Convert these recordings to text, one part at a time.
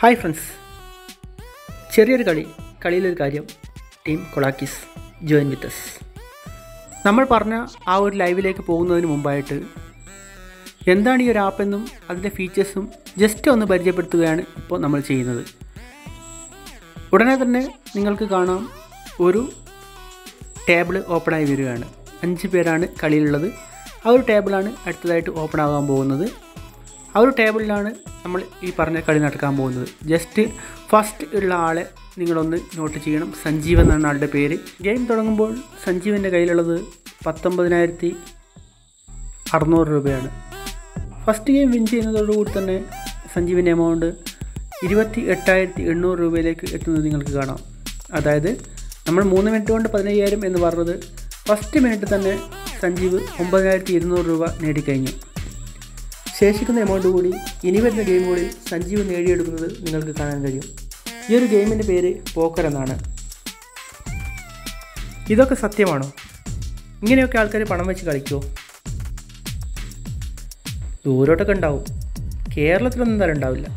Hi friends. ചെറിയൊരു കളി കളിയിലൊരു കാര്യം ടീം കൊളാക്കിസ് ജോയിൻ വിത്ത് എസ് നമ്മൾ പറഞ്ഞ ആ ഒരു ലൈവിലേക്ക് പോകുന്നതിന് മുമ്പായിട്ട് എന്താണ് ഈ ഒരു ആപ്പെന്നും അതിന്റെ ഫീച്ചേഴ്സും ജസ്റ്റ് ഒന്ന് പരിചയപ്പെടുത്തുകയാണ് ഇപ്പോൾ നമ്മൾ ചെയ്യുന്നത്. ഉടനെ തന്നെ നിങ്ങൾക്ക് കാണാം ഒരു ടേബിൾ ഓപ്പണായി വരികയാണ്. അഞ്ച് പേരാണ് കളിയിലുള്ളത്. ആ ഒരു ടേബിളാണ് അടുത്തതായിട്ട് ഓപ്പൺ ആകാൻ പോകുന്നത്. ആ ഒരു ടേബിളിലാണ് നമ്മൾ ഈ പറഞ്ഞ കളി നടക്കാൻ പോകുന്നത്. ജസ്റ്റ് ഫസ്റ്റ് ഉള്ള ആളെ നിങ്ങളൊന്ന് നോട്ട് ചെയ്യണം. സഞ്ജീവ് എന്നാണ് ആളുടെ പേര്. ഗെയിം തുടങ്ങുമ്പോൾ സഞ്ജീവിന്റെ കയ്യിലുള്ളത് പത്തൊമ്പതിനായിരത്തി അറുന്നൂറ് രൂപയാണ്. ഫസ്റ്റ് ഗെയിം വിൻ ചെയ്യുന്നതോടുകൂടി തന്നെ സഞ്ജീവിന്റെ എമൗണ്ട് ഇരുപത്തി എട്ടായിരത്തി എണ്ണൂറ് രൂപയിലേക്ക് എത്തുന്നത് നിങ്ങൾക്ക് കാണാം. അതായത് നമ്മൾ മൂന്ന് മിനിറ്റ് കൊണ്ട് പതിനയ്യായിരം എന്ന് പറഞ്ഞത് ഫസ്റ്റ് മിനിറ്റ് തന്നെ സഞ്ജീവ് ഒമ്പതിനായിരത്തി ഇരുന്നൂറ് രൂപ നേടിക്കഴിഞ്ഞു. ശേഷിക്കുന്ന എമൗണ്ട് കൂടി ഇനി വരുന്ന ഗെയിമുകളിൽ സഞ്ജീവ് നേടിയെടുക്കുന്നത് നിങ്ങൾക്ക് കാണാൻ കഴിയും. ഈ ഒരു ഗെയിമിന്റെ പേര് പോക്കർ എന്നാണ്. ഇതൊക്കെ സത്യമാണോ? ഇങ്ങനെയൊക്കെ ആൾക്കാർ പണം വെച്ച് കളിക്കുമോ ദൂരോട്ടൊക്കെ ഉണ്ടാവും. കേരളത്തിലൊന്നും തരം ഉണ്ടാവില്ല.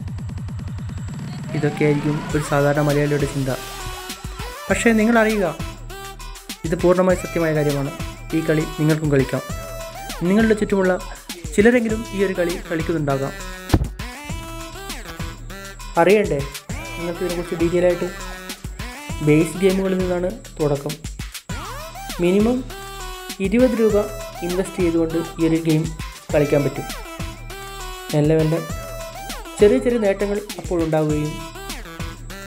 ഇതൊക്കെയായിരിക്കും ഒരു സാധാരണ മലയാളിയുടെ ചിന്ത. പക്ഷേ നിങ്ങൾ അറിയുക ഇത് പൂർണമായി സത്യമായ കാര്യമാണ്. ഈ കളി നിങ്ങൾക്കും കളിക്കാം. നിങ്ങളുടെ ചുറ്റുമുള്ള ചിലരെങ്കിലും ഈ ഒരു കളി കളിക്കുന്നുണ്ടാകാം. അറിയണ്ടേ? നിങ്ങൾക്ക് ഇതിനെക്കുറിച്ച് ഡീറ്റെയിൽ ആയിട്ട് ബേസ് ഗെയിമുകളിൽ നിന്നാണ് തുടക്കം. മിനിമം ഇരുപത് രൂപ ഇൻവെസ്റ്റ് ചെയ്തുകൊണ്ട് ഈ ഒരു ഗെയിം കളിക്കാൻ പറ്റും. മെല്ലെ മെല്ലെ ചെറിയ ചെറിയ നേട്ടങ്ങൾ അപ്പോൾ ഉണ്ടാവുകയും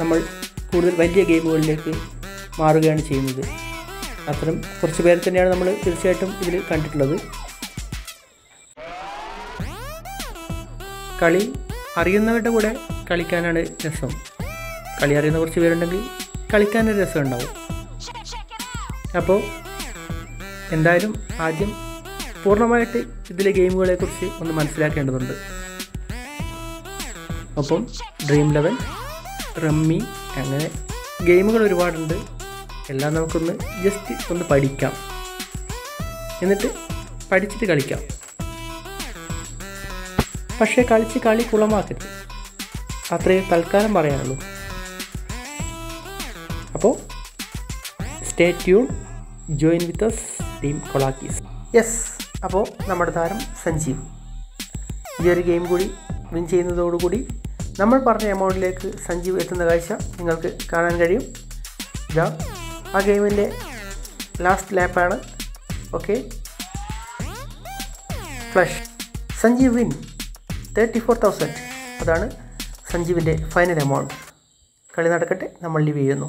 നമ്മൾ കൂടുതൽ വലിയ ഗെയിമുകളിലേക്ക് മാറുകയാണ് ചെയ്യുന്നത്. അത്തരം കുറച്ച് പേരെ തന്നെയാണ് നമ്മൾ തീർച്ചയായിട്ടും ഇതിൽ കണ്ടിട്ടുള്ളത്. കളി അറിയുന്നവരുടെ കൂടെ കളിക്കാനാണ് രസം. കളി അറിയുന്ന കുറച്ച് പേരുണ്ടെങ്കിൽ കളിക്കാനൊരു രസം ഉണ്ടാവും അപ്പോൾ എന്തായാലും ആദ്യം പൂർണമായിട്ട് ഇതിലെ ഗെയിമുകളെക്കുറിച്ച് ഒന്ന് മനസ്സിലാക്കേണ്ടതുണ്ട്. ഒപ്പം ഡ്രീം ലെവൻ റമ്മി അങ്ങനെ ഗെയിമുകൾ ഒരുപാടുണ്ട്. എല്ലാം നമുക്കൊന്ന് ജസ്റ്റ് ഒന്ന് പഠിക്കാം. എന്നിട്ട് പഠിച്ചിട്ട് കളിക്കാം. പക്ഷേ കളിച്ച് കളി കുളമാക്കരുത്. അത്രേ തൽക്കാലം പറയാനുള്ളൂ. അപ്പോൾ stay tune join with us team കൊളാക്കീസ് yes അപ്പോൾ നമ്മുടെ താരം സഞ്ജീവ്. ഈ ഒരു ഗെയിം കൂടി വിൻ ചെയ്യുന്നതോടുകൂടി നമ്മൾ പറഞ്ഞ എമൗണ്ടിലേക്ക് സഞ്ജീവ് എത്തുന്ന കാഴ്ച നിങ്ങൾക്ക് കാണാൻ കഴിയും. ഇതാ ആ ഗെയിമിന്റെ last ലാപ്പാണ് okay flush Sanjeev win thirty four thousand അതാണ് സഞ്ജീവിന്റെ ഫൈനൽ എമൗണ്ട് കളി നടക്കട്ടെ നമ്മൾ ലീവ് ചെയ്യുന്നു.